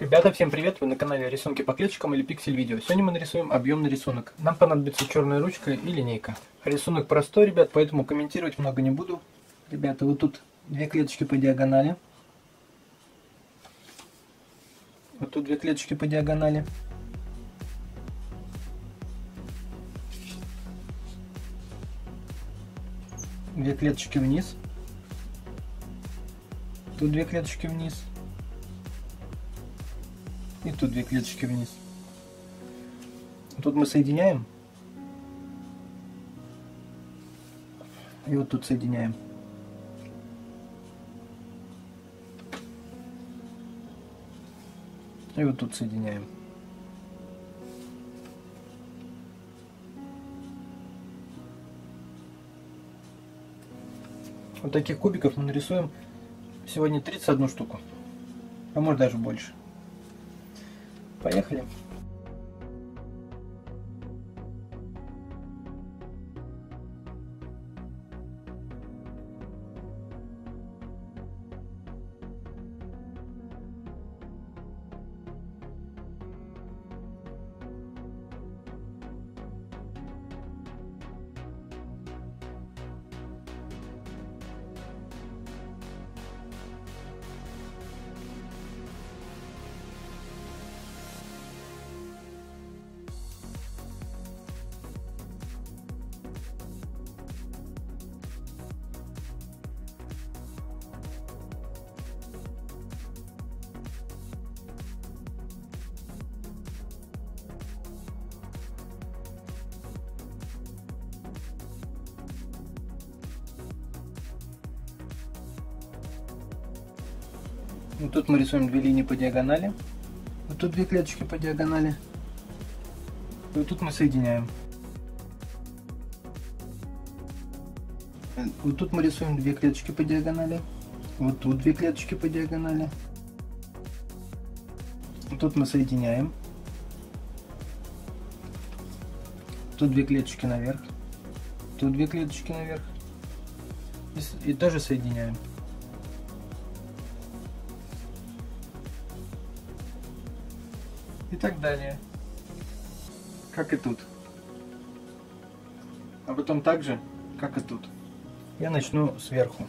Ребята, всем привет! Вы на канале Рисунки по клеточкам или Пиксель Видео. Сегодня мы нарисуем объемный рисунок. Нам понадобится черная ручка и линейка. Рисунок простой, ребят, поэтому комментировать много не буду. Ребята, вот тут две клеточки по диагонали. Вот тут две клеточки по диагонали. Две клеточки вниз. Тут две клеточки вниз. Тут две клеточки вниз. Тут мы соединяем. И вот тут соединяем. И вот тут соединяем. Вот таких кубиков мы нарисуем сегодня 31 штуку. А может даже больше. Поехали. Вот тут мы рисуем две линии по диагонали. Вот тут две клеточки по диагонали. И вот тут мы соединяем. Вот тут мы рисуем две клеточки по диагонали. Вот тут две клеточки по диагонали. Вот тут мы соединяем. Тут две клеточки наверх. Тут две клеточки наверх. И, и тоже соединяем. И так далее. Как и тут. А потом так же, как и тут. Я начну сверху.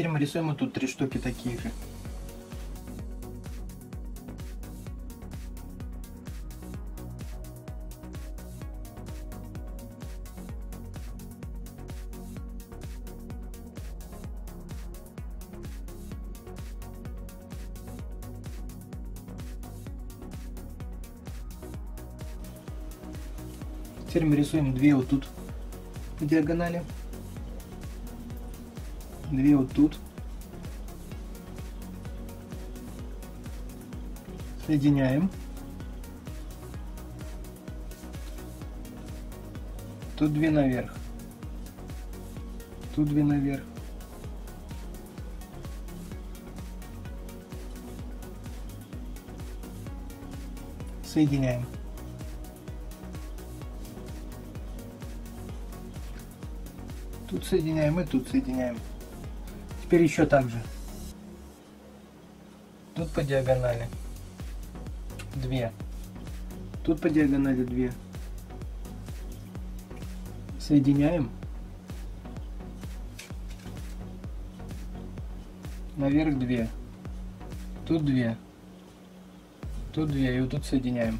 Теперь мы рисуем вот тут три штуки такие же. Теперь мы рисуем две вот тут диагонали две вот тут. Соединяем. Тут две наверх. Тут две наверх. Соединяем. Тут соединяем и тут соединяем. Теперь еще так же. Тут по диагонали. Две. Тут по диагонали две. Соединяем. Наверх две. Тут две. Тут две. И вот тут соединяем.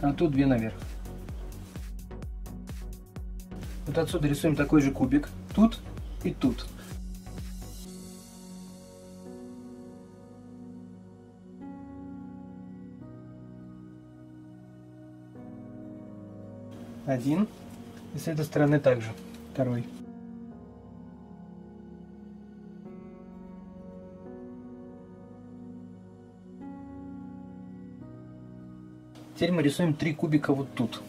а тут две наверх. Вот отсюда рисуем такой же кубик. Тут и тут. Один. И с этой стороны также. Второй. Теперь мы рисуем три кубика вот тут.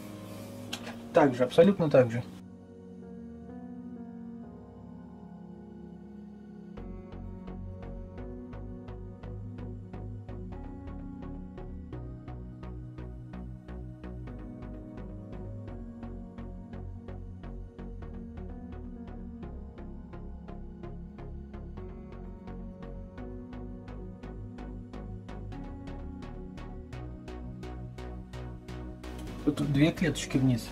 Также, абсолютно так же. Тут две клеточки вниз.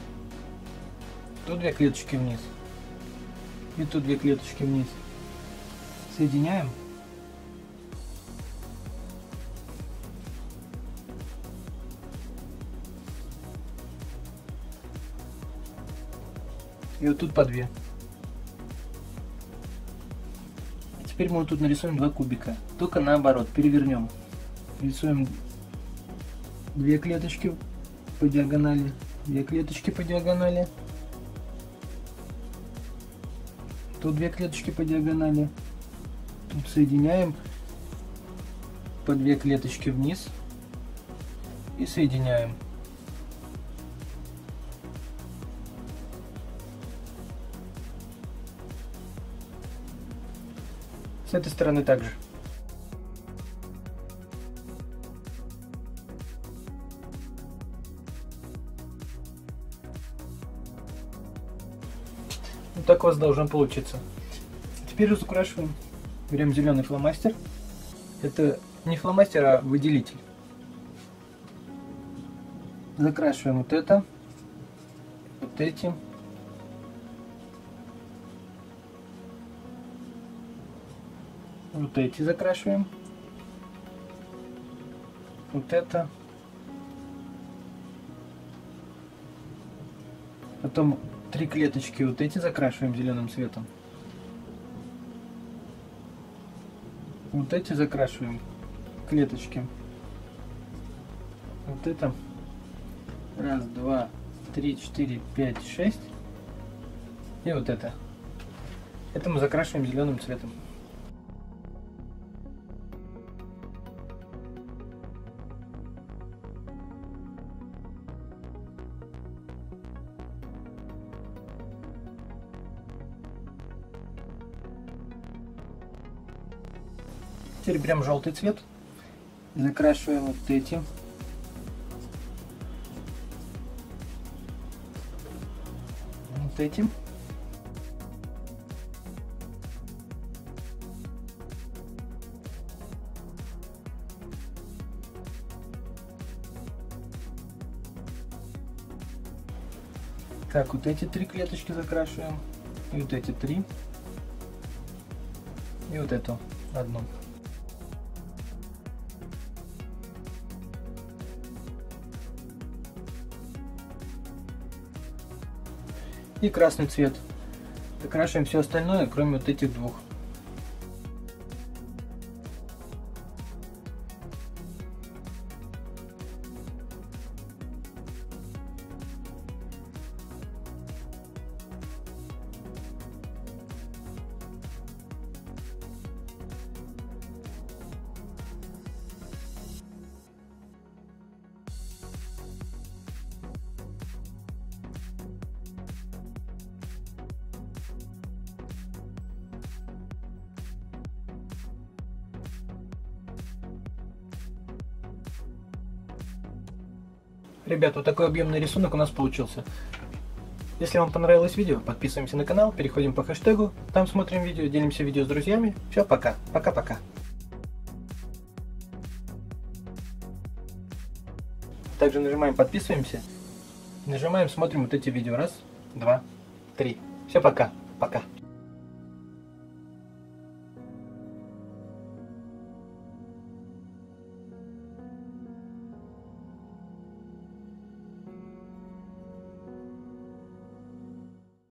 Тут две клеточки вниз. И тут две клеточки вниз. Соединяем. И вот тут по две. Теперь мы вот тут нарисуем два кубика. Только наоборот, перевернем. Рисуем две клеточки по диагонали, две клеточки по диагонали. Тут две клеточки по диагонали. Тут соединяем по две клеточки вниз и соединяем. С этой стороны также. Вот так у вас должно получиться. Теперь разукрашиваем. Берем зеленый фломастер. Это не фломастер, а выделитель. Закрашиваем вот это, вот эти. Вот эти закрашиваем. Вот это. Потом три клеточки вот эти закрашиваем зеленым цветом. Вот эти закрашиваем клеточки. Вот это. Раз, два, три, четыре, пять, шесть. И вот это. Это мы закрашиваем зеленым цветом. Теперь берем желтый цвет, закрашиваем вот эти. Вот этим. Так, вот эти три клеточки закрашиваем. И вот эти три. И вот эту одну. И красный цвет. Закрашиваем все остальное, кроме вот этих двух. Ребят, вот такой объемный рисунок у нас получился. Если вам понравилось видео, подписываемся на канал, переходим по хэштегу, там смотрим видео, делимся видео с друзьями. Все, пока. Пока-пока. Также нажимаем подписываемся, нажимаем, смотрим вот эти видео. Раз, два, три. Все, пока. Пока.